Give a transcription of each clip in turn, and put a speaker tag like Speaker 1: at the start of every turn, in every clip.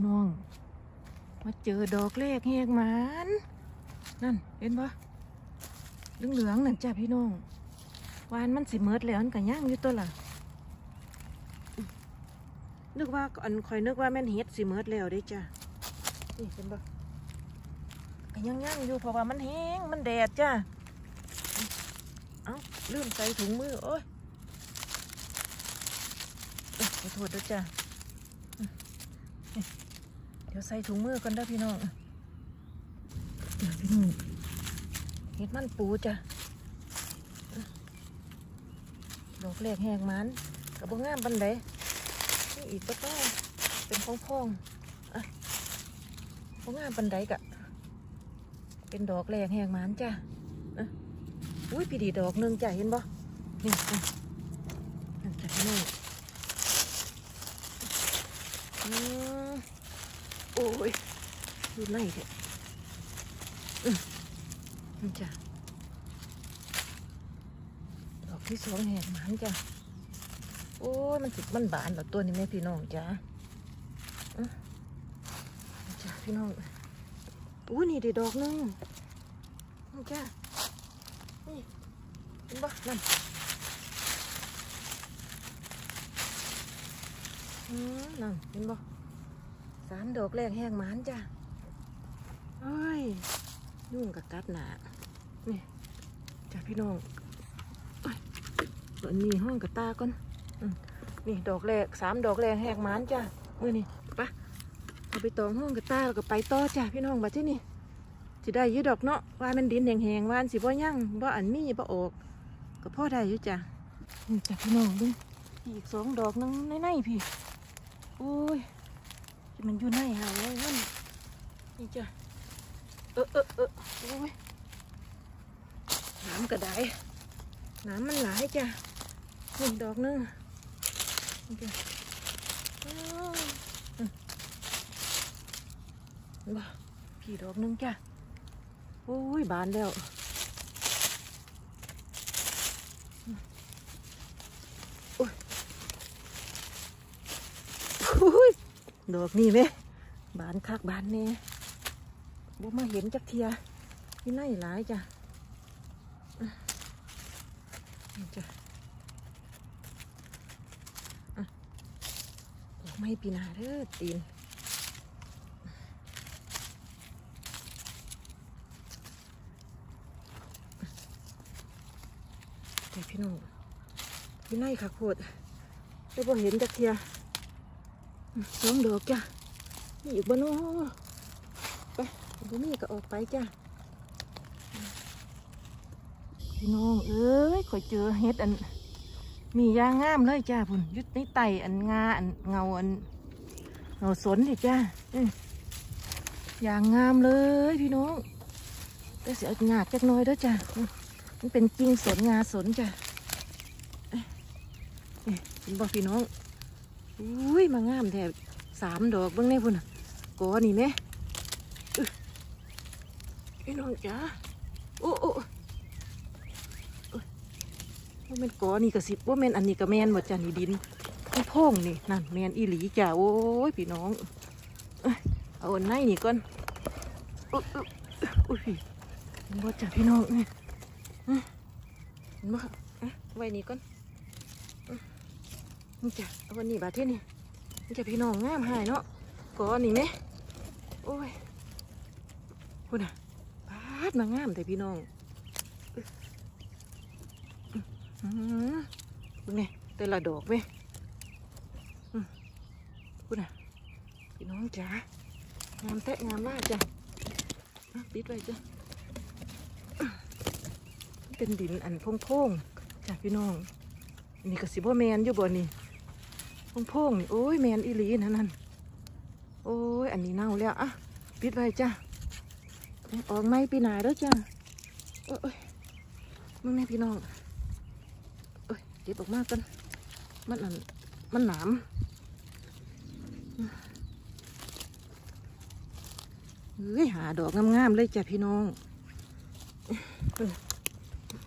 Speaker 1: พี่น้อง มาเจอดอกแรกแหกมานนั่นเห็นปะเหลืองๆนั่นจ้ะพี่น้องวานมันสิเมิดแล้วมันก็ย่างอยู่ตัวล่ะนึกว่าอันคอยนึกว่าแม่นเฮ็ดสิเมิดแล้วเด้จ้ะนี่เห็นปะก็ยังย่างอยู่เพราะว่ามันแห้งมันแดดจ้ะเอ้าลืมใส่ถุงมือโอ้ยเอ้ยขอโทษด้วยจ้ะ เดี๋ยวใส่ถุงมือกันได้อพี่น้องเดี๋ยวพี่น้องเห็ดมันปูจ้ะดอกแรกแหกมันกับบ่งามบันไดนี่อีกก็ต้องเป็นพองๆอะบ่งามบันไดกะ เป็นดอกแรกแหกมันจ้ะอะอุ้ยพี่ดีดอกหนึงจ้ะเห็นบ่นี่นั่นจ้ะพี่น้องอืม อ้ยดูไล่เถอะอืมนี่จ้ะดอกที่สองแหกมันจ้ะโอ้ยมันสิมันบานเหรอตัวนี้แม่พี่น้องจ้ะอืมจ้ะพี่น้องอู้นี่ได้ดอกหนึงนี่จ้ะนี่เห็นปะนั่นอืมนั่นเห็นปะ สามดอกแรกแห้งหมานจ้ะเอ้ยยุ่งกับกัดหนานี่จ้ะพี่น้องเอ้ยเปิดนี่ห้องกับตาก่อนอนี่ดอกแรกสามดอกแรกแหกหมานจ้ะมือนี่ปะเอาไปตองห้องกับตาแล้วก็ไปต่อจ้ะพี่น้องบัดที่นี่สิได้ยืดดอกเนาะว่ามันดินแห้งๆวานสิบ่ยั่งบ่อันมีบ่ออกก็พ่อได้อยู่จ้ะนี่จ้ะพี่น้องเบึงอีกสองดอกนึงในๆพี่โอ้ย ที่มันอยู่ในหาไว้นั่นนี่จ้ะเออเออเออโอ้ยน้ำกระไดน้ำมันหลายจ้ะนี่ดอกหนึงนี่จ้ะอ้าวอืมบ่พี่ดอกหนึงจ้ะโอ้ยบานแล้วโอ้ยโอ้ย ดอกนี่ไหมบานคักบานแน่บ่มาเห็นจักเทียนี่ไล่หลายจ้ะจ้ะดอกไม้ปีนาเด้อตีนพี่น้องพี่ไล่คักโพดแต่บ่เห็นจักเทีย สองดอกจ้ะนี่อีกบ้านอไปบ่มีก็ออกไปจ้ะพี่น้องเอ้ยข่อยเจอเห็ดอัน มียางงามเลยจ้าพุ่นอยุดในไตอันงาอันเงาอันเงาสนนี่จ้าอยางงามเลยพี่น้องแต่เสียหยาดจักน้อยเด้อจ้าอื้อมันเป็นกิ่งสนงาสนจ้ะเอ้ยนี่เห็นบ่พี่น้อง อุ้ยมางามแถบสามดอกเบ้างแน่พุ่นน่ะกอนี่แม่อึพี่น้องจ๋าโอ้โอ้โอ้ยว่าแม่นกอนี่กระสิบว่าแม่นอันนี้กระแมนหมดจ้ะนี่ดินนี่พ่งนี่นั่นแมนอีหลีจ้ะโอ้ยพี่น้องเอาอันไหนนี่ก่อนอุ้ยพี่ห็นบ่จ้ะพี่น้องนี่ยอเนบ่อะไว้นี่ก่อน นี่จ้ะวันนี้บาทที่นี่นี่จ้ะพี่น้องงามหายเนาะก่อนนี่ไหมโอ้ยคุณอะบาดมางามแต่พี่น้องอืออื้อหือคุณไงแต่ละดอกไหมคุณอะพี่น้องจ๋างามแตะงามมากจ้ะปิดไว้จ้ะเป็นดินอันโพ่งๆจ้ะพี่น้องนี่ก็สิบ่แมนอยู่บ่นี่ พงพงนี่โอ้ยแมนอีลีนั่นนั่นโอ้ยอันนี้เน่าแล้วอะปิดไว้จ้ะออกไม้ปีหนาเด้อจ้ะโอ้ยมึงแม่พี่น้องโอ้ยเก็บออกมากกันมันอันมันหนามเฮ้ยหาดอกงามๆเลยจ้ะพี่น้องเอ้ย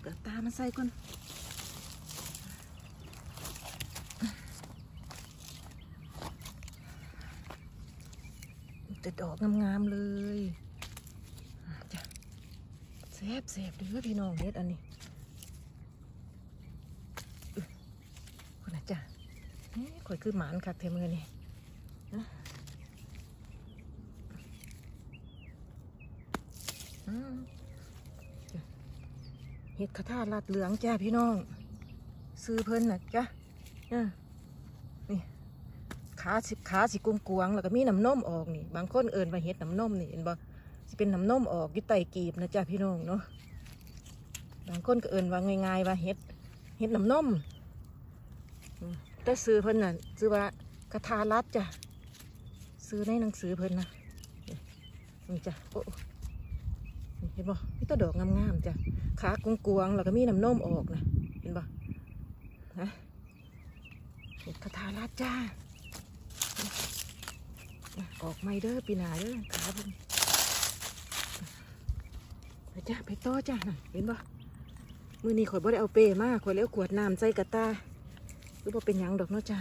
Speaker 1: เกิดตามาใส่ก่อน แต่ดอกงามๆเลยจ้ะแซ่บแซ่บเด้อพี่น้องเฮ็ดอันนี้คนนะจ้ะเฮ้ยข่อยคือหมานคักเทมือนี่เฮ็ดคาถาลาดเหลืองจ้าพี่น้อง ซื้อเพิ่นน่ะจ้ะอะนี่ ขาสิขาสิกวงกวางแล้วก็มีน้ำนมออกนี่บางคนเอิ่นว่าเฮ็ดน้ำนมนี่เห็นบ่สิเป็นน้ำนมออกอยู่ใต้กีบนะจ๊ะพี่น้องเนาะบางคนก็เอิ่นว่าง่ายๆว่าเฮ็ดเฮ็ดน้ำนมแต่ซื้อเพิ่นน่ะซื้อว่ากระทารัดจ้ะซื้อในหนังสือเพิ่นนะนี่จ้ะโอ้เห็นบ่มีแต่ดอกงามๆจ้ะขากงกวางแล้วก็มีน้ำนมออกนะเห็นบ่นะเฮ็ดกระทารัดจ้า ออกไม่เด้อปีนาเด้อขาพิ่นไปจ้าไปต่อจ้าน่ะเห็นปะมือนี้ข่อยบ่ได้เอาเปมากข่อยแล้วขวดน้ำใส่กระตาหรือว่าเป็นหยังดอกเนาะจ้า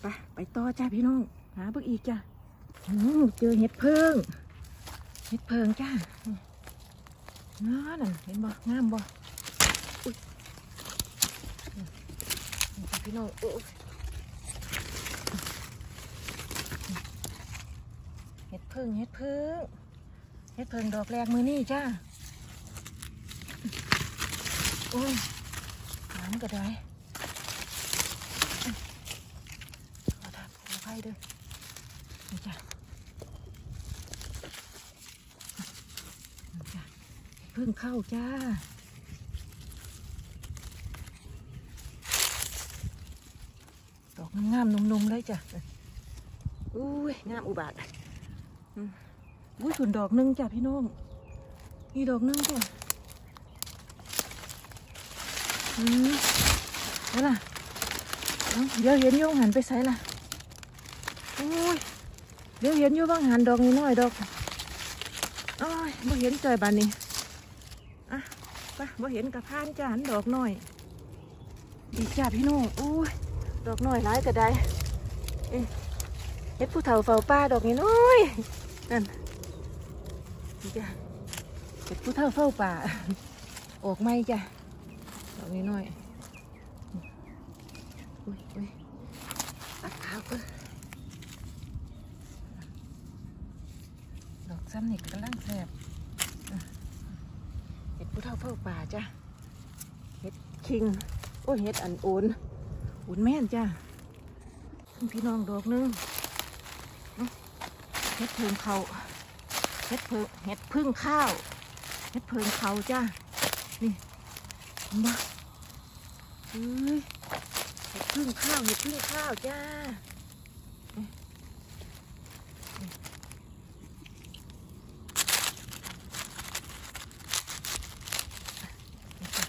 Speaker 1: ไปไปต่อจ้าพี่น้องหาเบิ่งอีกจ้าเจอเห็ดเพิงเห็ดเพิงจ้าน้านั่นเห็นบ่งามบ่อุ้ยอืมนี่จ้ะพี่น้องโอ้ เห็ดพึ่งเห็ดพึ่งเห็ดพึ่งดอกแรกมือนี่จ้าโอ้ยน้ำก็ได้ขอทานขอไฟด้วยนี่จ้านี่จ้าเห็ดพึ่งเข้าจ้าดอกงามๆนุ่มๆเลยจ้ะอุ้ยงามอุบาท อุ้ยส่วนดอกหนึงจ้ะพี่น้องนี่ดอกหนึงจ้ะอืมแล้วล่ะเดี๋ยวเห็นโยงหันไปใส่ล่ะโอ้ยเดี๋ยวเห็นโยบางหันดอกนี้น้อยดอกโอ้ยบ่เห็นจอยบานนี้อะไปบ่เห็นกับพานจ้ะหันดอกน้อยดีจ้ะพี่น้องโอ้ยดอกน้อยหลายก็ได้เอ๊ะเฮ็ดผู้เฒ่าเฝ้าป้าดอกนี้น้อย นั่นนี่จ้ะเป็นผู้เฒ่าเฝ้าป่า ออกไม่จ้ะดอกนี้หน่อยอุ้ยอุ้ยตัดขาวก็ดอกซ้ำนี่กำลังแสบเห็ดผู้เฒ่าเฝ้าป่าจ้ะเห็ดคิง โอ้ยเห็ดอันโอนโอนแม่นจ้ะพี่น้องดอกหนึง เห็ดเพิงเขาเห็ดเพิงเห็ดพึ่งข้าวเห็ดเพิงเขาจ้านี่เห็นบ่เฮ้ยเห็ดพึ่งข้าวเห็ดพึ่งข้าวจ้านี่นี่นี่จ้ะ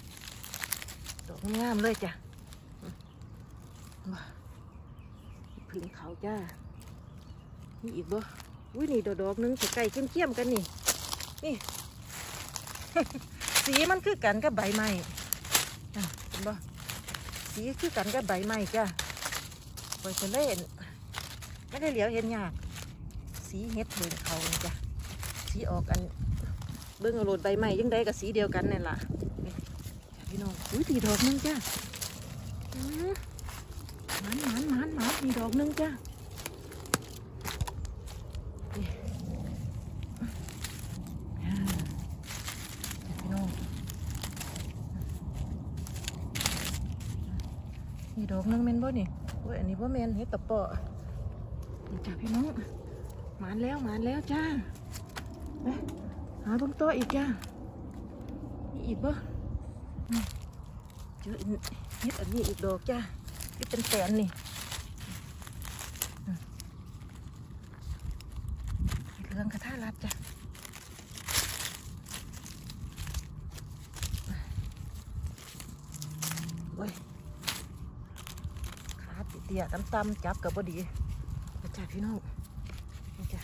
Speaker 1: ดอกงามเลยจ้ะอืมบ่เห็ดพึ่งเขาจ้านี่อีกบ่ อุ้ยนี่ดอกดอกนึงจะไก่เขี้ยมๆกันนี่ นี่ สีมันคือกันกับใบไม้อะเห็นบ่สีคือกันกับใบไม้จ้ะปล่อยจะเล่นไม่ได้เหลียวเห็นยาก สีเฮ็ดเถิงเขาจ้ะสีออกอันเบิ่อาโหลดใบไม้ยังได้กับสีเดียวกันนี่นล่ะพี่น้องอุ้ยตีดอกนึงจ้ะมหมันหมันหมันหมันมีดอกนึงจ้ะ อ่าพี่น้องนี่ ดอกนึงเมนบ่นี่โอ้ยอันนี้บ่แมนเฮ็ดตะเปาะจ้าพี่น้องหมานแล้วหมานแล้วจ้าไปหาเบิ่งโตออีกจ้ามีอีกบ่อืมเจอเฮ็ดอันนี้อีกดอกจ้าที่เป็นแสนนี่เหลืองกระทะรัดจ้าโอ้ย เตี้ยๆต่ำๆจับกับพอดีไปจ้าพี่น้องไปจ้า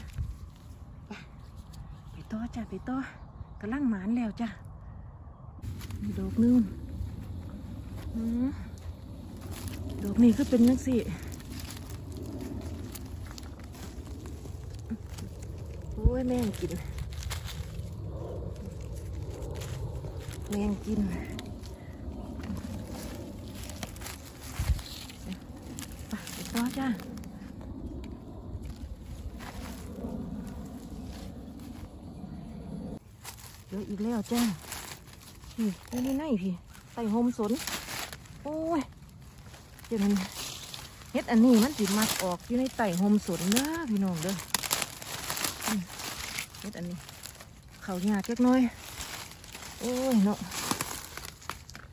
Speaker 1: ไปต่อจ้าไปต่อกำลังหมานแล้วจ้าดอกนึงดอกนี้ก็เป็นยังสิยแม่งกิน แมงกิน ไปไปต่อ จ้าเดี๋ยวอีกแล้วจ้านี่นี่นี่ไหนพี่ใส่โฮมสน โอ้ยเดี๋ยวมันเฮ็ดอันนี้มันสิมักออกอยู่ในไต่โฮมสนเด้อพี่น้องเด้อเฮ็ดอันนี้ เขาหยาดเล็กน้อย โอ้ยเนาะ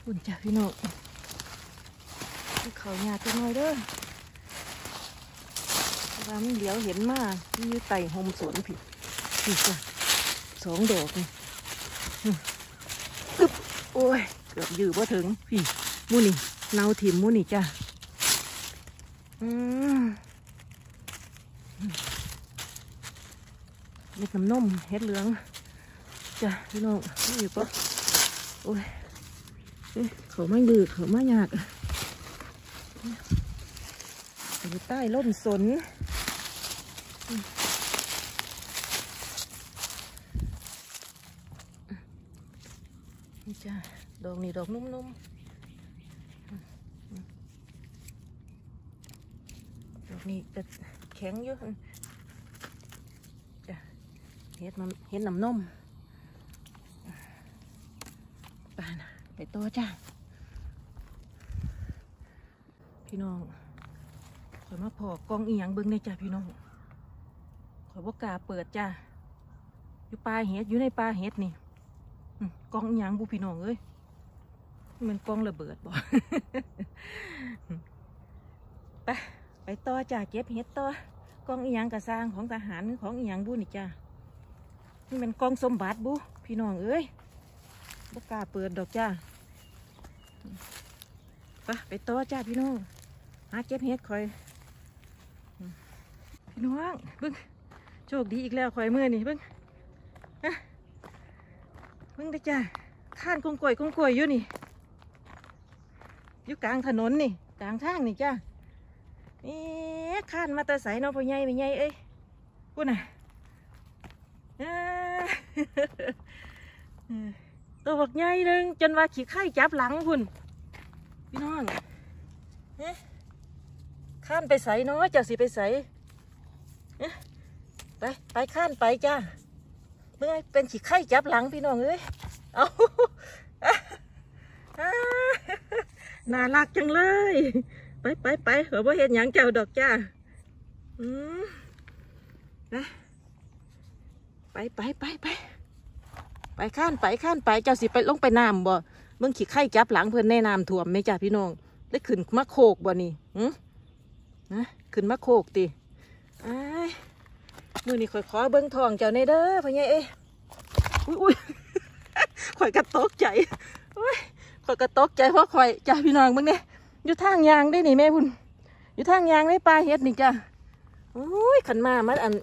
Speaker 1: คุณจ้าพี่น้องเขาหยาดเล็กน้อยเด้อ เวลามันเหลียวเห็นมาที่ยู่ไต่โฮมสวนผิดผิดจ้ะสองดอกนี่อืมอึ๊บโอ้ย เกือบยื้อบ่ถึงพี่มูนี่เนาถิ่มมูนี่จ้ะอืมเม็ดน้ำนมเฮ็ดเหลืองจ้ะพี่น้องอยู่ปะโอ้ยเอ๊ะเขาไม่ดื้อเขาไม่ยากอยู่ใต้ร่มสน นี่จ้ะดอกนี่ดอกนุ่มๆ ดอกนี้จะแข็งอยู่อืมจ้ะเฮ็ดมันเฮ็ดน้ำนมไปนะไปตัวจ้าพี่น้องขอยมาพอกองอีหยังเบิ้งในจ้าพี่น้อง ขอยบ่กล้าเปิดจ้าอยู่ปลาเห็ดอยู่ในปลาเห็ดนี่กล้องอียังบุพี่น้องเอ้ยมันกล้องระเบิดบ่ไปไปต่อจ้าเก็บเห็ดต่อกล้องอีหยังกระสร้างของทหารของอีหยังบุนี่จ้านี่มันกล้องสมบัติบุพี่น้องเอ้ยบกล้าเปิดดอกจ้าไปไปต่อจ้าพี่น้องหาเก็บเห็ดคอยพี่น้องเบิ้ง ชคดีอีกแล้วคอยเมื่อนี่เบิ้งอะเบิ้งได้จ้าข้านกงกวยกงกวยอยู่นี่อยู่กลางถนนนี่กลางทางนี่จ้านี่ข้านมาแตะใสเนาะพ่อใหญ่ไม่ใหญ่เอ้ยพูน่ะอ่าตัวบักใหญ่หนึ่งจนว่าขี้ไข่จับหลังพุ่นพี่น้องเอ๊ะข้านไปใส่เนาะจ้าสิไปใส่เอ๊ะ ไปไปข้านไปจ้าเมื่อเป็นขี้ไข่จับหลังพี่น้องเอ้ยเอาอะอ่าน่ารักจังเลย ไปไปไปเราบ่เห็นหยังเจ้าดอกจ้าอืมไปไปไปไปไปไปข้านไปข้านไปเจ้าสิไปลงไปน้ำบ่เมืองขี้ไข่จับหลังเพื่อนแน่น้ำท่วมไหมจ้าพี่น้องได้ขึ้นมาโคกบ่นี่หืนะขึ้นมาโคกติอ้าย มือนี่ข่อยขอเบิ้งทองเจ้าในเด้อพ่อใหญ่เอ้ยอุ้ยอุ้ยข่อยกระตกใจอุ้ยข่อยกระตกใจเพราะข่อยจ้าพี่น้องเบิ่งเนี่ยอยู่ทางยางได้นี่แม่พุ่นอยู่ทางยางได้ปลาเฮ็ดนี่จ้าอุ้ยขันมามันอัน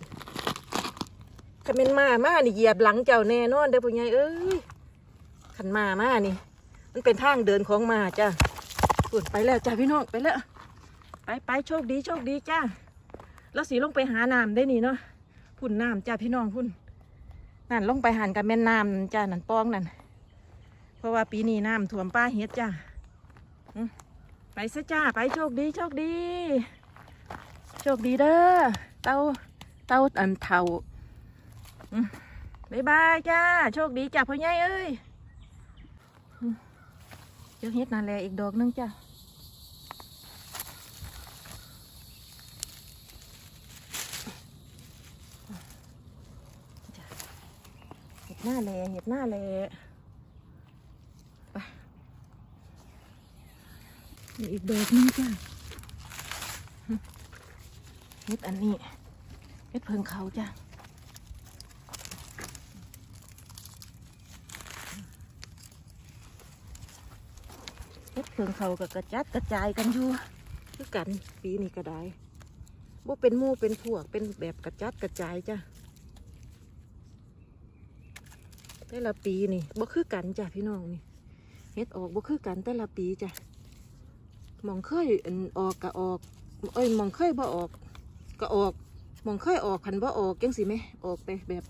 Speaker 1: ขันเป็นมามานี่เหยียบหลังเจ้าแน่นอนเด้อพ่อใหญ่เอ้ยขันมามานี่ มันเป็นทางเดินของมาจ้าปุ่นไปแล้วจ้าพี่น้องไปแล้วไปไปโชคดีโชคดีจ้าแล้วสีลงไปหาน้ำได้นี่เนาะ พุ่นน้ำจ้าพี่น้องพุ่นนั่นลงไปหันกับแม่น้ำจ้านั่นปองนั่นเพราะว่าปีนี้น้ำท่วมป้าเฮ็ดจ้าไปซะจ้าไปโชคดีโชคดี โชคดีเด้อเต้าเต้าอันเทาบายบายจ้าโชคดีจ้าพ่อใหญ่เอ้ยอืมเจอเฮ็ดนาแลอีกดอกนึงจ้าจ้ะเห็ดหน้าแลเห็ดหน้าแลไปมีอีกดอกนึงจ้าอืมเห็ดอันนี้เห็ดเพิงเขาจ้าเฮ็ดเพิงเขากับกระจัดกระจายกันอยู่คือกันปีนี้ก็ได้บ่เป็นมู่เป็นพวกเป็นแบบกระจัดกระจายจ้ะ แต่ละปีนี่บ่คือกันจ้ะพี่น้องนี่เฮ็ดออกบ่คือกันแต่ละปีจ้ะมองเคยออกก็ออก เอ้ยมองเคยบ่ออกก็ออกมองค่อยออกคันว่ออกจังสิไหมออกไปแบบ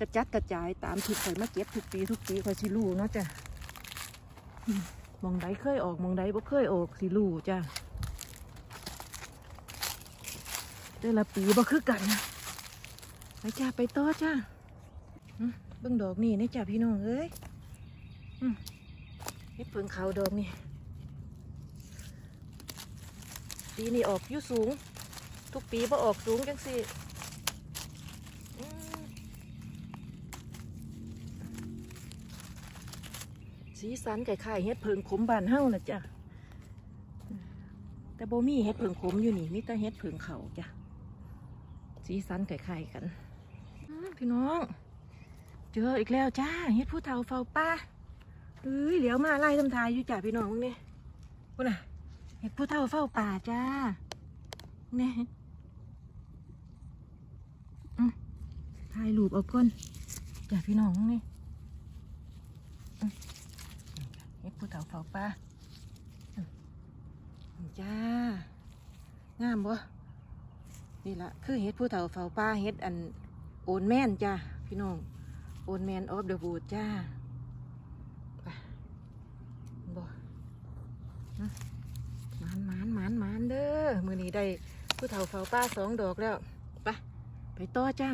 Speaker 1: กระจัดกระจายตามที่ข่อยมาเก็บทุกปีทุกปีข่อยสิรู้เนาะจ้ะมองใดเคยออกมองใดบ่เคยออกสิรู้จ้ะแต่ละปีบ่คือกันไปจ้าไปต่อจ้าอื บิ่งดอกนี่นะจ้ะพี่น้องเอ้ยเฮ็ดเพิ่งเขาดอกนี่ปีนี้ออกยู่สูง ทุกปีบ่ออกสูงจังสิสีสันไก่ไข่เฮ็ดเพิงขมบานเฮ้านะจ้ะแต่โบมี่เฮ็ดเพิงขมอยู่นี่มีแต่เฮ็ดเพิงเขาจ้ะสีสันไก่ไข่กันพี่น้อง เจออีกแล้วจ้าเฮ็ดผู้เฒ่าเฝ้าป้าเอ้ยเหลียวมาไล่ทำทายอยู่จ้ะพี่น้องมึงนี่พูดน่ะเฮ็ดผู้เฒ่าเฝ้าป่าจ้าเนี่ยถ่ายรูปเอาก่อนจ้ะพี่น้องนี่อืมเฮ็ดผู้เฒ่าเฝ้าป่าจ้างามบ่นี่ละคือเฮ็ดผู้เฒ่าเฝ้าป่าเฮ็ดอัน old man จ้าพี่น้อง old man of the wood จ้าไปบอืมหมานมานมานมานเด้อมือนี้ได้ผู้เฒ่าเฝ้าป่าสองดอกแล้วไปไปต่อจ้า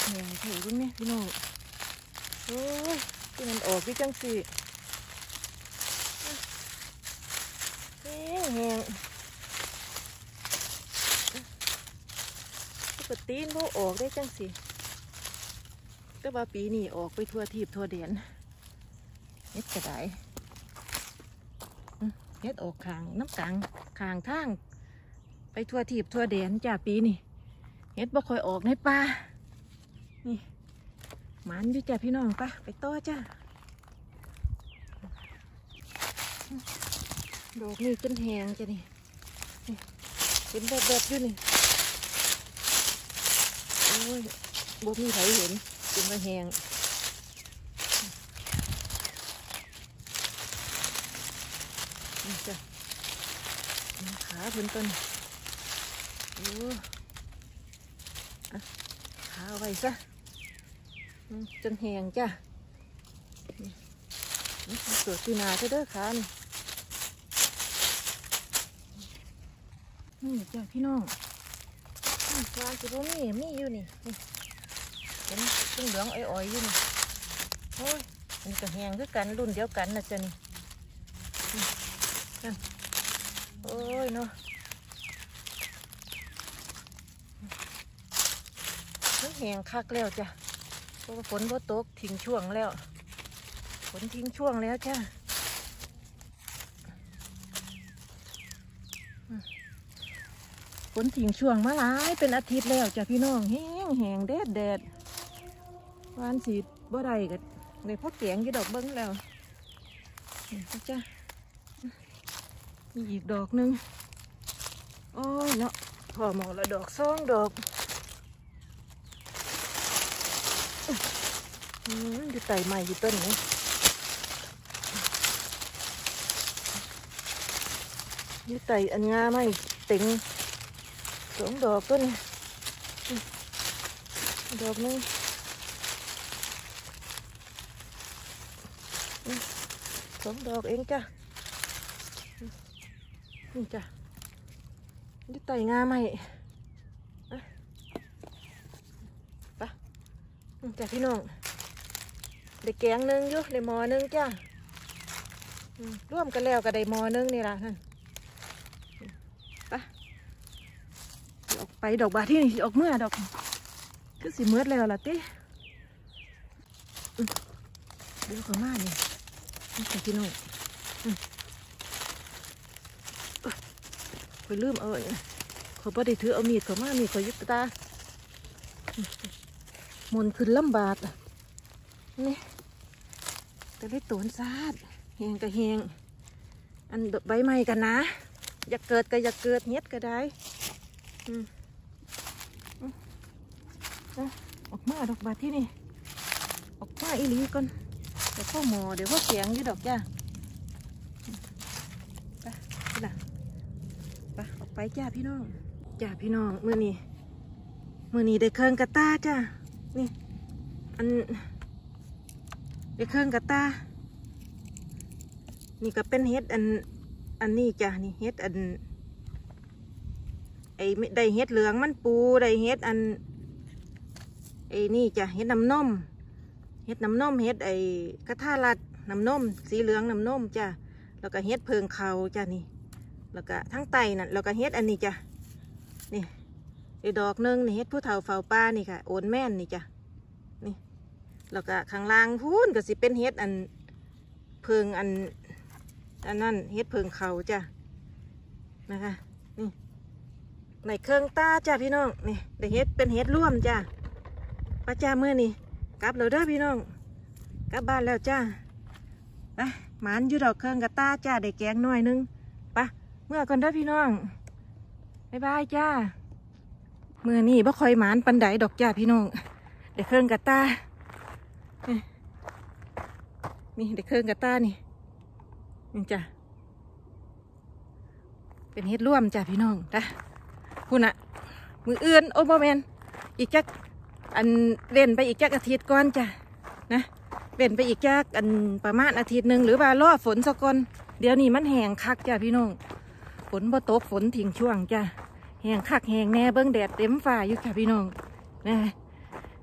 Speaker 1: แหงเถอะรุ่นนี้พี่น้องโอ้ยที่มันออกพี่จังสิแหงแหง กติมันบ่ออกได้จังสิแต่ว่าปีนี้ออกไปทั่วทีบทั่วเดียนเฮ็ดกระไดเฮ็ดออกขางน้ำกลางขางทาง ไปทั่วทีบทั่วเดียนจ้าปีนี้เฮ็ดบ่ค่อยออกในป่านี่หมันอยู่จ้ะพี่น้องปะไปต่อจ้ะดอกนี่จนแหงจ้ะนี่เป็นแบบแบบๆอยู่นี่ อ้ยบ่มีใครเห็นจนมาแหงนี่จ้ะขาเพิ่นต้นโอ้ขาเอาไว้ซะจนแหงจ้ะนี่นี่สวยตีนาเด้อขานี่นี่จ้ะพี่น้อง วานสิบ่มีมีอยู่นี่นี่เห็นตึงเหลืองอ้อยๆอยู่นี่โอ้ยมันก็แหงคือกันรุ่นเดียวกันนะจ๊ะนี่นั่นโอ้ยเนาะมันแหงคักแล้วจ้ะเพราะฝนบ่ตกทิ้งช่วงแล้ว ฝนทิ้งช่วงแล้วจ้าอืมฝ นทิ้งช่วงมาหลายเป็นอาทิตย์แล้วจ้ะพี่น้องแห้งแห้งแดดแดดวานสีบ่ได้กันเลยพ่อเกียงยี่ดอกเบิ้งแล้วนี่จ้ะมีอีกดอกหนึ่งโอ้ยเนาะพอหมอละดอกสองดอกอืมอยู่ไต่ใหม่อยู่ต้นนี้อยู่ไต่อันงาไม่ติง งดอกต้นอืมดอกนึงสองดอกเองจ้ะนี่จ้ะอยู่ไต่งาไม่อะจ้ะพี่น้องได้แกงหนึงอยู่ได้หมอหนึงจ้าอืมร่วมกันแล้วก็ได้หมอหนึงนี่ล่ะนั่นไปสิออก ไปดอกบาที่นี่ออกเมื่อดอกคือสิเมือดแล้วล่ะติเดี๋ยวขามานี่นี่จ้ะพี่น้องอืมเอ้ยลืมเอาไอ้เขาบ่ได้ถือเอามีดขามามีดขายึดตามนขึ้นลำบากนี่แต่ได้ตูนซาดเฮงก็เฮงอันใบไม้กันนะ อยากเกิดก็อยากเกิดเฮ็ดก็ได้ อืมอืมเออกมาดอกบาดที่นี่ ออกมาอีหลีก่อนเดี๋ยวพ่อหมอเดี๋ยวพ่อเสียงยู่ดอกจ้าอืมไปออกไปจ้าพี่น้องจ้าพี่น้องเมื่อนี้เมื่อนี้ได้เครื่องกระตาจ้านี่อันได้เครื่องกระตานี่ก็เป็นเฮ็ดอันอันนี้จ้ะนี่เฮ็ดอันไอ้ไม่ได้เฮ็ดเหลืองมันปูได้เฮ็ดอัน ไอ้นี่จ้ะเฮ็ดน้ำนมเฮ็ดน้ำนมเฮ็ดไอ้กระทาลัดน้ำนมสีเหลืองน้ำนมจ้ะแล้วก็เฮ็ดเพิงเขาจ้ะนี่แล้วก็ทั้งไตนั่นแล้วก็เฮ็ดอันนี้จ้ะนี่ไอ้ดอกหนึงนี่เฮ็ดผู้เฒ่าเฝ้าป่านี่ค่ะโอนแม่นนี่จ้ะนี่แล้วก็ข้างล่างพูนก็สิเป็นเฮ็ดอันเพิงอันอันนั้นเฮ็ดเพิงเขาจ้ะนะคะนี่ในเครื่องตาจ้ะพี่น้องนี่ได้เฮ็ดเป็นเฮ็ดร่วมจ้ะ ป้าจ้าเมื่อนี่กลับแล้วเด้อพี่น้องกลับบ้านแล้วจ้าไปหมานยู่ดอกเครื่องกระตาจ้าได้แกงหน่อยหนึงไปเมื่อก่อนเด้อพี่น้องบ๊ายบายจ้าเมื่อนี่บ่ค่อยหมานปันไดดอกจ้าพี่น้องได้เครื่องกระตานี่ได้เครื่องกระตานี่นี่จ้ะเป็นเฮ็ดร่วมจ้ะพี่น้องจ้ะคุณอะมืออื่นโอ้โมเมนอีกจัก อันเว้นไปอีกจักอาทิตย์ก่อนจ้ะนะเว้นไปอีกจักอันประมาณอาทิตย์หนึ่งหรือว่ารอฝนสะก่อนเดี๋ยวนี้มันแห้งคักจ้ะพี่น้องฝนบ่ตกฝนทิ้งช่วงจ้ะแห้งคักแห้งแน่เบิ้งแดดเต็มฝ่าอยู่จ้ะพี่น้องนะ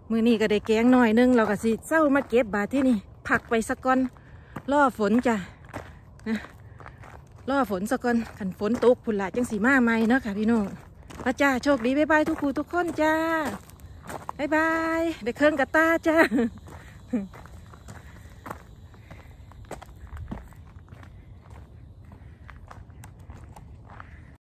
Speaker 1: มือนี้ก็ได้แกงหน่อยหนึงเราก็สิเศร้ามาเก็บบาที่นี่ผักไปสะก่อนรอฝนจ้ะนะรอฝนสะก่อนขันฝนตกผุนละจังสีมาใหม่เนาะค่ะพี่น้องพระจ้าโชคดีบ๊ายบายทุกครูทุกคนจ้า บายบายเด็กเครื่องกระตาจ้า